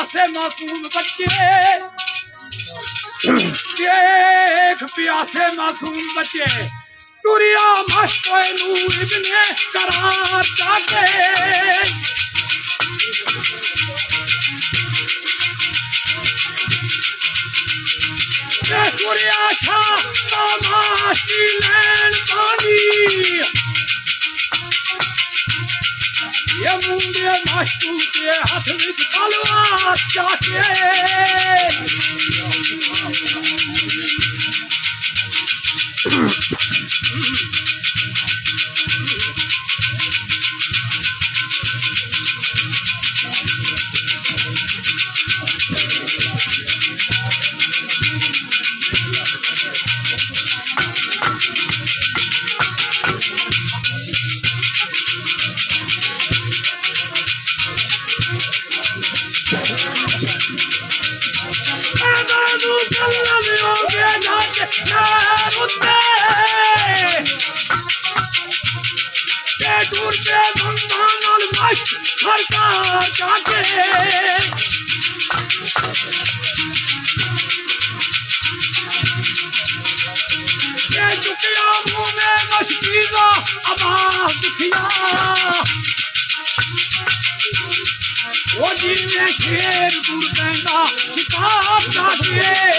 प्यासे मासूम बच्चे। देख प्यासे मासूम बच्चे। मश्को नूर इब्ने करार जाके पानी। ये मुंडे मास्टू के हाथ में तलवार। Shocking! Jaake Te chukya muh mein mashkiza आवाज़ दुखिया ओ जी ने खेल गुरु शिकार जाके